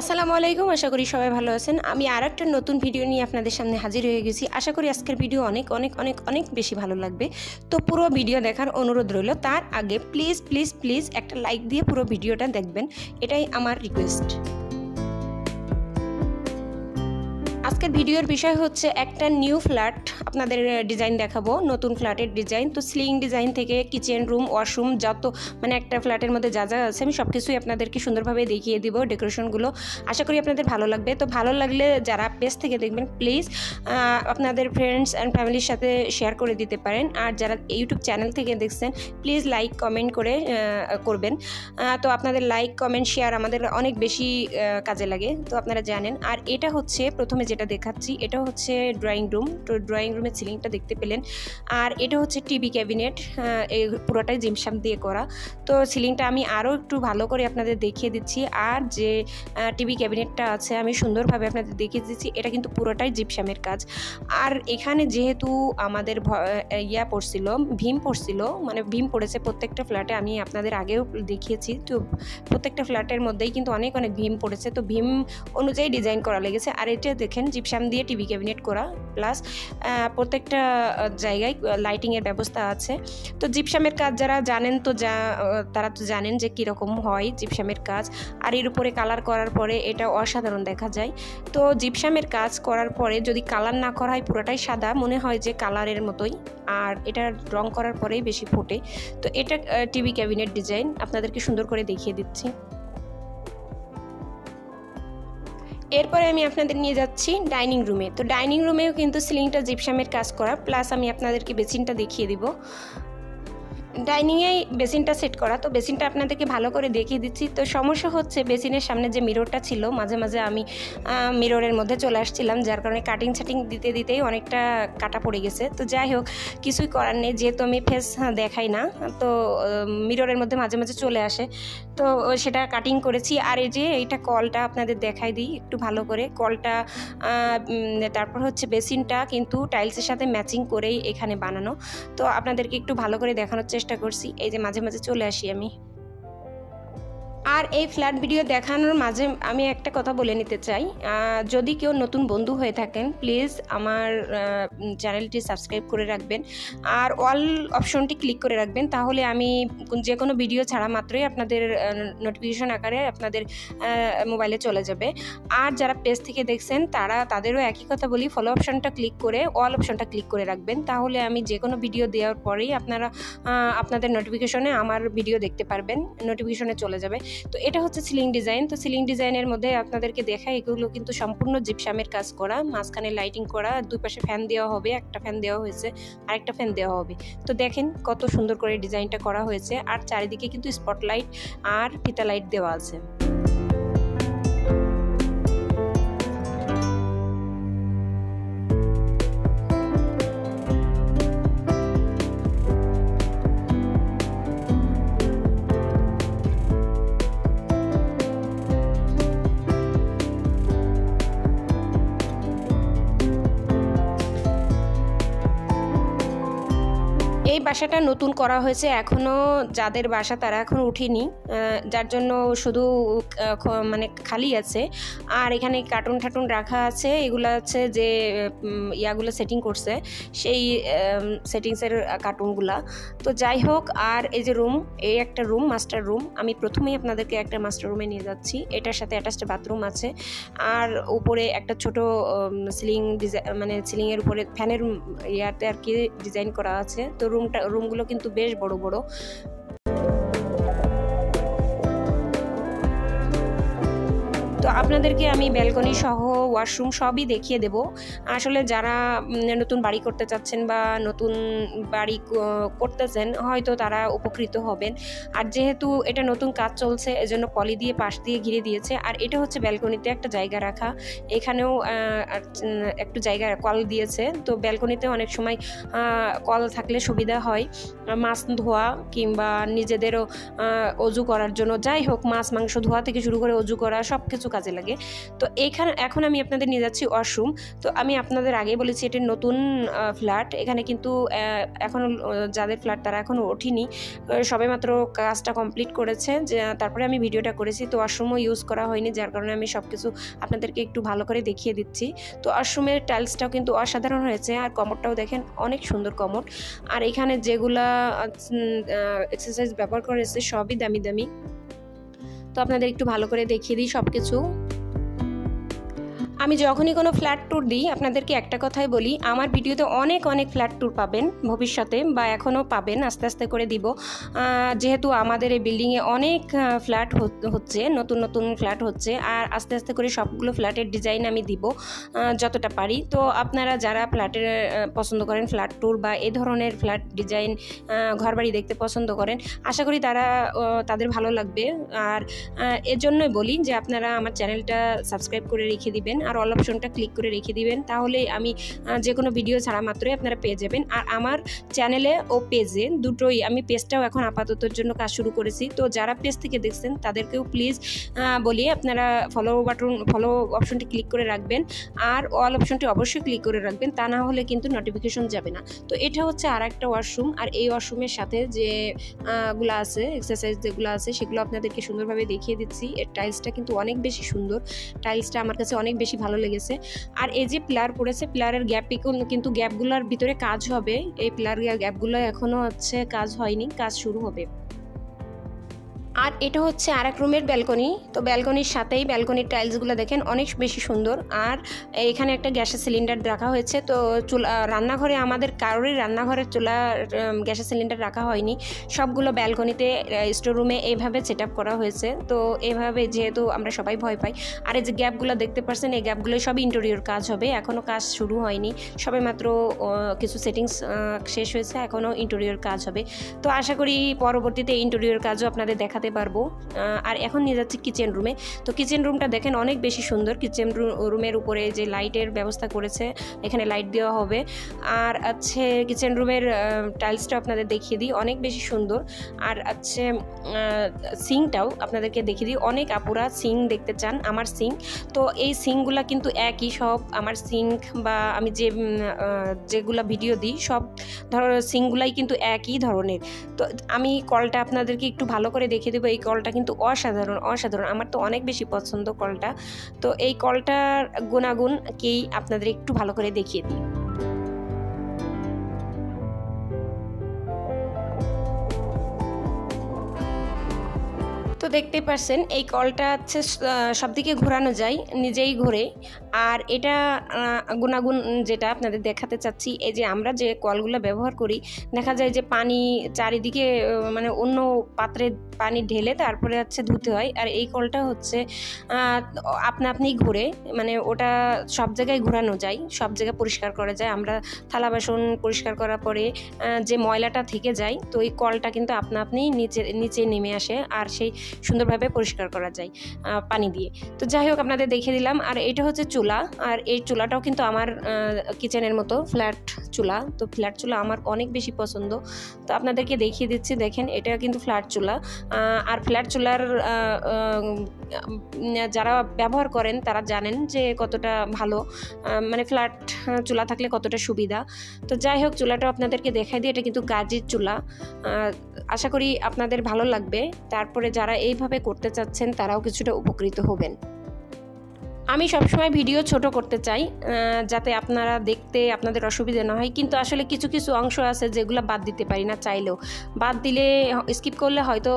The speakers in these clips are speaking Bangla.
আসসালামু আলাইকুম, আশা করি সবাই ভালো আছেন। আমি আর একটা নতুন ভিডিও নিয়ে আপনাদের সামনে হাজির হয়ে গেছি। আশা করি আজকের ভিডিও অনেক অনেক অনেক অনেক বেশি ভালো লাগবে। তো পুরো ভিডিও দেখার অনুরোধ রইল, তার আগে প্লিজ প্লিজ প্লিজ একটা লাইক দিয়ে পুরো ভিডিওটা দেখবেন। এটাই আমার রিকোয়েস্ট আজকের ভিডিওর বিষয় হচ্ছে একটা নিউ ফ্ল্যাট আপনাদের ডিজাইন দেখাবো, নতুন ফ্ল্যাটের ডিজাইন তো স্লিং ডিজাইন থেকে কিচেন রুম ওয়াশরুম যত মানে একটা ফ্ল্যাটের মধ্যে যা যা আছে, আমি সব কিছুই আপনাদেরকে সুন্দরভাবে দেখিয়ে দিব ডেকোরেশনগুলো আশা করি আপনাদের ভালো লাগবে। তো ভালো লাগলে যারা পেজ থেকে দেখবেন প্লিজ আপনাদের ফ্রেন্ডস অ্যান্ড ফ্যামিলির সাথে শেয়ার করে দিতে পারেন। আর যারা ইউটিউব চ্যানেল থেকে দেখছেন প্লিজ লাইক কমেন্ট করে করবেন। তো আপনাদের লাইক কমেন্ট শেয়ার আমাদের অনেক বেশি কাজে লাগে। তো আপনারা জানেন। আর এটা হচ্ছে প্রথমে যেটা দেখাচ্ছি। এটা হচ্ছে ড্রয়িং রুম তো ড্রয়িং রুমের সিলিংটা দেখতে পেলেন। আর এটা হচ্ছে টিভি ক্যাবিনেট এই পুরোটাই জিমসাম দিয়ে করা। তো সিলিংটা আমি আরও একটু ভালো করে আপনাদের দেখিয়ে দিচ্ছি। আর যে টিভি ক্যাবিনেটটা আছে, আমি সুন্দরভাবে আপনাদের দেখিয়ে দিচ্ছি। এটা কিন্তু পুরোটাই জিপসামের কাজ। আর এখানে যেহেতু আমাদের ইয়া পড়ছিল, ভীম পড়ছিল মানে ভীম পড়েছে প্রত্যেকটা ফ্ল্যাটে আমি আপনাদের আগেও দেখিয়েছি। তো প্রত্যেকটা ফ্ল্যাটের মধ্যেই কিন্তু অনেক অনেক ভীম পড়েছে। তো ভীম অনুযায়ী ডিজাইন করা লেগেছে। আর এটা দেখেন জিপসাম দিয়ে টিভি ক্যাবিনেট করা। প্লাস প্রত্যেকটা জায়গায় লাইটিংয়ের ব্যবস্থা আছে। তো জিপসামের কাজ যারা জানেন তো যা তারা তো জানেন যে কীরকম হয় জিপসামের কাজ। আর এর উপরে কালার করার পরে এটা অসাধারণ দেখা যায়। তো জিপসামের কাজ করার পরে যদি কালার না করা হয়, পুরোটাই সাদা। মনে হয় যে কালারের মতোই। আর এটা রং করার পরেই বেশি ফোটে। তো এটা টিভি ক্যাবিনেট ডিজাইন আপনাদেরকে সুন্দর করে দেখিয়ে দিচ্ছি। এরপরে আমি আপনাদের নিয়ে যাচ্ছি ডাইনিং রুমে। তো ডাইনিং রুমেও কিন্তু সিলিংটা জিপসামের কাজ করা, প্লাস আমি আপনাদেরকে বেসিনটা দেখিয়ে দিব। ডাইনিংয়েই বেসিনটা সেট করা, তো বেসিনটা আপনাদেরকে ভালো করে দেখিয়ে দিচ্ছি। তো সমস্যা হচ্ছে বেসিনের সামনে যে মিররটা ছিল, মাঝে মাঝে আমি মিররের মধ্যে চলে আসছিলাম, যার কারণে কাটিং ছাটিং দিতে দিতেই অনেকটা কাটা পড়ে গেছে। তো যাই হোক, কিছুই করার নেই, যেহেতু আমি ফেস দেখাই না, তো মিররের মধ্যে মাঝে মাঝে চলে আসে। তো সেটা কাটিং করেছি, আর এই যে এইটা কলটা আপনাদের দেখাই দিই একটু ভালো করে। কলটা তারপর হচ্ছে বেসিনটা কিন্তু টাইলসের সাথে ম্যাচিং করেই এখানে বানানো। তো আপনাদেরকে একটু ভালো করে দেখানোর চেষ্টা করছি এই যে মাঝে মাঝে চলে আসি আমি। আর এই ফ্ল্যাট ভিডিও দেখানোর মাঝে আমি একটা কথা বলে নিতে চাই। যদি কেউ নতুন বন্ধু হয়ে থাকেন, প্লিজ আমার চ্যানেলটি সাবস্ক্রাইব করে রাখবেন। আর অল অপশনটি ক্লিক করে রাখবেন, তাহলে আমি যে কোনো ভিডিও ছাড়া মাত্রই আপনাদের নোটিফিকেশন আকারে আপনাদের মোবাইলে চলে যাবে। আর যারা পেজ থেকে দেখছেন, তারা, তাদেরও একই কথা বলি ফলো অপশনটা ক্লিক করে অল অপশনটা ক্লিক করে রাখবেন। তাহলে আমি যে কোনো ভিডিও দেওয়ার পরেই আপনারা আপনাদের নোটিফিকেশনে আমার ভিডিও দেখতে পারবেন নোটিফিকেশনে চলে যাবে। তো এটা হচ্ছে সিলিং ডিজাইন তো সিলিং ডিজাইনের মধ্যে আপনাদেরকে দেখা এগুলো কিন্তু সম্পূর্ণ জিপসামের কাজ করা। মাঝখানে লাইটিং করা দুই পাশে ফ্যান দেওয়া হবে, একটা ফ্যান দেওয়া হয়েছে, আরেকটা ফ্যান দেওয়া হবে। তো দেখেন কত সুন্দর করে ডিজাইনটা করা হয়েছে, আর চারিদিকে কিন্তু স্পটলাইট আর ফিতা লাইট দেওয়া আছে। বাসাটা নতুন করা হয়েছে এখনও যাদের বাসা তারা এখন উঠেনি যার জন্য শুধু মানে খালি আছে। আর এখানে কার্টুন ঠাটুন রাখা আছে, এগুলো আছে যে ইয়াগুলো সেটিং করছে, সেই সেটিংসের কার্টুনগুলা তো যাই হোক, আর এই যে রুম এই একটা রুম মাস্টার রুম আমি প্রথমেই আপনাদেরকে একটা মাস্টার রুমে নিয়ে যাচ্ছি। এটার সাথে অ্যাটাচড বাথরুম আছে। আর উপরে একটা ছোট সিলিং মানে সিলিংয়ের উপরে ফ্যানের ইয়াতে আর কি ডিজাইন করা আছে। তো রুমটা রুমগুলো কিন্তু বেশ বড় বড়। তো আপনাদেরকে আমি ব্যালকনি সহ ওয়াশরুম সবই দেখিয়ে দেব। আসলে যারা নতুন বাড়ি করতে চাচ্ছেন বা নতুন বাড়ি করতেছেন, হয়তো তারা উপকৃত হবেন। আর যেহেতু এটা নতুন কাজ চলছে, এজন্য পলি দিয়ে পাশ দিয়ে ঘিরে দিয়েছে। আর এটা হচ্ছে ব্যালকনিতে একটা জায়গা রাখা। এখানেও একটু জায়গা কল দিয়েছে। তো ব্যালকনিতে অনেক সময় কল থাকলে সুবিধা হয়। মাছ ধোয়া কিংবা নিজেদেরও অজু করার জন্য, যাই হোক, মাছ, মাংস ধোয়া থেকে শুরু করে অজু করা সব কিছু কাজে লাগে। তো এইখানে এখন আমি আপনাদের নিয়ে যাচ্ছি ওয়াশরুম। তো আমি আপনাদের আগে বলেছি এটি নতুন ফ্ল্যাট। এখানে কিন্তু এখনও যাদের ফ্ল্যাট তারা এখনও ওঠেনি। সবে মাত্র কাজটা কমপ্লিট করেছে। যে, তারপরে আমি ভিডিওটা করেছি। তো ওয়াশরুমও ইউজ করা হয়নি, যার কারণে আমি সব কিছু আপনাদেরকে একটু ভালো করে দেখিয়ে দিচ্ছি। তো ওয়াশরুমের টাইলসটাও কিন্তু অসাধারণ হয়েছে। আর কমরটাও দেখেন অনেক সুন্দর কমর। আর এখানে যেগুলা এক্সারসাইজ ব্যবহার করেছে সবই দামি দামি। তো আপনাদের একটু ভালো করে দেখিয়ে দিই সব কিছু আমি যখনই কোনো ফ্ল্যাট ট্যুর দিই, আপনাদেরকে একটা কথাই বলি, আমার ভিডিওতে অনেক অনেক ফ্ল্যাট ট্যুর পাবেন ভবিষ্যতে বা এখনও পাবেন, আস্তে আস্তে করে দিব। যেহেতু আমাদের এই বিল্ডিংয়ে অনেক ফ্ল্যাট হচ্ছে, নতুন নতুন ফ্ল্যাট হচ্ছে, আর আস্তে আস্তে করে সবগুলো ফ্ল্যাটের ডিজাইন আমি দিব যতটা পারি। তো আপনারা যারা ফ্ল্যাটের পছন্দ করেন ফ্ল্যাট ট্যুর বা এ ধরনের ফ্ল্যাট ডিজাইন ঘরবাড়ি দেখতে পছন্দ করেন, আশা করি তারা তাদের ভালো লাগবে। আর এর জন্যই বলি যে আপনারা আমার চ্যানেলটা সাবস্ক্রাইব করে রেখে দিবেন। আর অল অপশনটা ক্লিক করে রেখে দিবেন। তাহলে আমি যে কোনো ভিডিও ছাড়া মাত্রই আপনারা পেয়ে যাবেন। আর আমার চ্যানেলে ও পেজে দুটোই, আমি পেজটাও এখন আপাততর জন্য কাজ শুরু করেছি। তো যারা পেজ থেকে দেখছেন, তাদেরকেও প্লিজ বলি আপনারা ফলো বাটন ফলো অপশনটি ক্লিক করে রাখবেন। আর অল অপশনটি অবশ্যই ক্লিক করে রাখবেন, তা না হলে কিন্তু নোটিফিকেশন যাবে না। তো এটা হচ্ছে আর একটা ওয়াশরুম আর এই ওয়াশরুমের সাথে যে গুলো আছে এক্সারসাইজ যেগুলো আছে, সেগুলো আপনাদেরকে সুন্দরভাবে দেখিয়ে দিচ্ছি। এর টাইলসটা কিন্তু অনেক বেশি সুন্দর। টাইলসটা আমার কাছে অনেক বেশি ভালো লেগেছে। আর এই যে প্লেয়ার পড়েছে প্লেয়ারের গ্যাপ কিন্তু গ্যাপগুলোর ভিতরে কাজ হবে। এই প্লেয়ার গ্যাপগুলো এখনও হচ্ছে কাজ হয়নি, কাজ শুরু হবে। আর এটা হচ্ছে আর এক রুমের ব্যালকনি তো ব্যালকনির সাথেই ব্যালকনির টাইলসগুলো দেখেন অনেক বেশি সুন্দর। আর এখানে একটা গ্যাসের সিলিন্ডার রাখা হয়েছে, তো চুলা রান্নাঘরে আমাদের কারোরই রান্নাঘরের চুলা গ্যাসের সিলিন্ডার রাখা হয়নি। সবগুলো ব্যালকনিতে স্টোর রুমে এইভাবে সেট করা হয়েছে। তো এভাবে যেহেতু আমরা সবাই ভয় পাই, আর এই যে গ্যাপগুলো দেখতে পাচ্ছেন এই গ্যাপগুলো সব ইন্টেরিয়র কাজ হবে। এখনও কাজ শুরু হয়নি। সবে মাত্র কিছু সেটিংস শেষ হয়েছে এখনও ইন্টেরিয়র কাজ হবে। তো আশা করি পরবর্তীতে ইন্টেরিয়র কাজও আপনাদের দেখাতে দেখাতে পারব। আর এখন নিয়ে যাচ্ছি কিচেন রুমে তো কিচেন রুমটা দেখেন অনেক বেশি সুন্দর। কিচেন রুমের উপরে যে লাইটের ব্যবস্থা করেছে, এখানে লাইট দেওয়া হবে। আর আছে কিচেন রুমের টাইলসটা আপনাদের দেখিয়ে দিই। অনেক বেশি সুন্দর। আর আছে সিংটাও আপনাদেরকে দেখিয়ে দিই। অনেক আপুরা সিং দেখতে চান, আমার সিং তো এই সিংগুলা কিন্তু একই সব। আমার সিঙ্ক বা আমি যে যেগুলো ভিডিও দিই, সব ধর সিংগুলাই কিন্তু একই ধরনের। তো আমি কলটা আপনাদেরকে একটু ভালো করে দেখে দেবো এই কলটা কিন্তু অসাধারণ অসাধারণ। আমার তো অনেক বেশি পছন্দ কলটা। তো এই কলটার গুণাগুণকেই আপনাদের একটু ভালো করে দেখিয়ে দিই। তো দেখতে পাচ্ছেন এই কলটা হচ্ছে সব দিকে ঘোরানো যায়, নিজেই ঘোরে। আর এটা গুণাগুণ যেটা আপনাদের দেখাতে চাচ্ছি, এই যে আমরা যে কলগুলো ব্যবহার করি, দেখা যায় যে পানি চারিদিকে মানে অন্য পাত্রে পানি ঢেলে তারপরে হচ্ছে ধুতে হয়। আর এই কলটা হচ্ছে আপনা আপনি ঘুরে মানে ওটা সব জায়গায় ঘোরানো যায়, সব জায়গায় পরিষ্কার করা যায়। আমরা থালা বাসন পরিষ্কার করার পরে যে ময়লাটা থেকে যায়, তো এই কলটা কিন্তু আপনা আপনি নিচে নিচে নেমে আসে। আর সেই সুন্দরভাবে পরিষ্কার করা যায় পানি দিয়ে। তো যাই হোক, আপনাদের দেখে দিলাম। আর এটা হচ্ছে চুলা। আর এই চুলাটাও কিন্তু আমার কিচেনের মতো ফ্ল্যাট চুলা। তো ফ্ল্যাট চুলা আমার অনেক বেশি পছন্দ। তো আপনাদেরকে দেখিয়ে দিচ্ছি, দেখেন, এটা কিন্তু ফ্ল্যাট চুলা। আর ফ্ল্যাট চুলার যারা ব্যবহার করেন, তারা জানেন যে কতটা ভালো। মানে ফ্ল্যাট চুলা থাকলে কতটা সুবিধা। তো যাই হোক চুলাটা আপনাদেরকে দেখাই দিই। এটা কিন্তু গাজির চুলা। আশা করি আপনাদের ভালো লাগবে। তারপরে যারা এইভাবে করতে চাচ্ছেন, তারাও কিছুটা উপকৃত হবেন। আমি সবসময় ভিডিও ছোট করতে চাই যাতে আপনারা দেখতে আপনাদের অসুবিধে না হয়। কিন্তু আসলে কিছু কিছু অংশ আছে যেগুলো বাদ দিতে পারি না চাইলেও। বাদ দিলে স্কিপ করলে হয়তো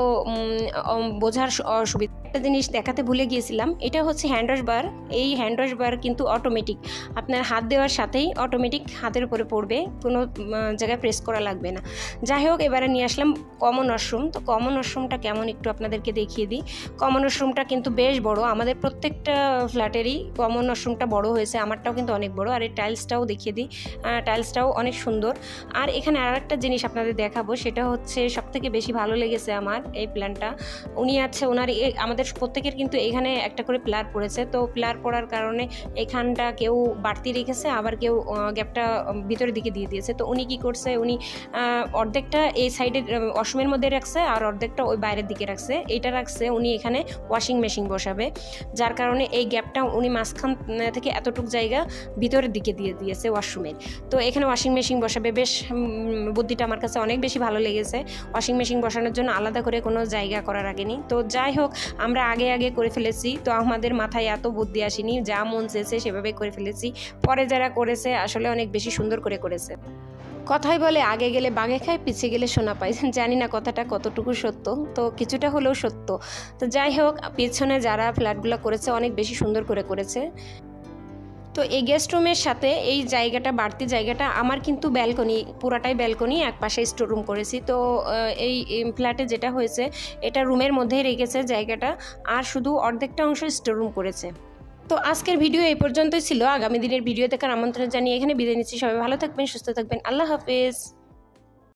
বোঝার অসুবিধা একটা জিনিস দেখাতে ভুলে গিয়েছিলাম, এটা হচ্ছে হ্যান্ডওয়াশ বার এই হ্যান্ডওয়াশ বার কিন্তু অটোমেটিক আপনার হাত দেওয়ার সাথেই অটোমেটিক হাতের উপরে পড়বে, কোনো জায়গায় প্রেস করা লাগবে না। যাই হোক, এবারে নিয়ে আসলাম কমন ওয়াশরুম তো কমন ওয়াশরুমটা কেমন একটু আপনাদেরকে দেখিয়ে দিই। কমন ওয়াশরুমটা কিন্তু বেশ বড়। আমাদের প্রত্যেকটা ফ্ল্যাটেরই কমন ওয়াশরুমটা বড় হয়েছে। আমারটাও কিন্তু অনেক বড়। আর এই টাইলসটাও দেখিয়ে দিই। টাইলসটাও অনেক সুন্দর। আর এখানে আর একটা জিনিস আপনাদের দেখাবো, সেটা হচ্ছে সবথেকে বেশি ভালো লেগেছে আমার এই প্ল্যানটা উনি আছে ওনার আমাদের আমাদের প্রত্যেকের কিন্তু এখানে একটা করে প্লার পড়েছে। তো প্লার পড়ার কারণে এখানটা কেউ বাড়তি রেখেছে, আবার কেউ গ্যাপটা ভিতরের দিকে দিয়ে দিয়েছে। তো উনি কি করছে, উনি অর্ধেকটা এই সাইডের অসমের মধ্যে রাখছে আর অর্ধেকটা ওই বাইরের দিকে রাখছে। এইটা রাখছে উনি এখানে ওয়াশিং মেশিন বসাবে, যার কারণে এই গ্যাপটা উনি মাঝখান থেকে এতটুক জায়গা ভিতরের দিকে দিয়ে দিয়েছে ওয়াশরুমের। তো এখানে ওয়াশিং মেশিন বসাবে, বেশ বুদ্ধিটা আমার কাছে অনেক বেশি ভালো লেগেছে। ওয়াশিং মেশিন বসানোর জন্য আলাদা করে কোনো জায়গা করা রাখেনি তো যাই হোক আমরা আগে আগে করে ফেলেছি। তো আমাদের মাথায় এত বুদ্ধি আসেনি, যা মন চেয়েছে সেভাবে করে ফেলেছি। পরে যারা করেছে, আসলে অনেক বেশি সুন্দর করে করেছে। কথাই বলে, আগে গেলে বাঘে খায়, পিছিয়ে গেলে শোনা পাই জানি না কথাটা কতটুকু সত্য, তো কিছুটা হলেও সত্য। তো যাই হোক, পিছনে যারা ফ্ল্যাটগুলো করেছে, অনেক বেশি সুন্দর করে করেছে। তো এই গেস্ট রুমের সাথে এই জায়গাটা, বাড়তি জায়গাটা আমার কিন্তু ব্যালকনি পুরাটাই ব্যালকনি এক পাশে স্টোর রুম করেছি। তো এই ফ্ল্যাটে যেটা হয়েছে, এটা রুমের মধ্যেই রেখেছে জায়গাটা, আর শুধু অর্ধেকটা অংশ স্টোর রুম করেছে। তো আজকের ভিডিও এই পর্যন্তই ছিল। আগামী দিনের ভিডিও দেখার আমন্ত্রণ জানিয়ে এখানে বিদায় নিচ্ছি। সবাই ভালো থাকবেন, সুস্থ থাকবেন। আল্লাহ হাফেজ।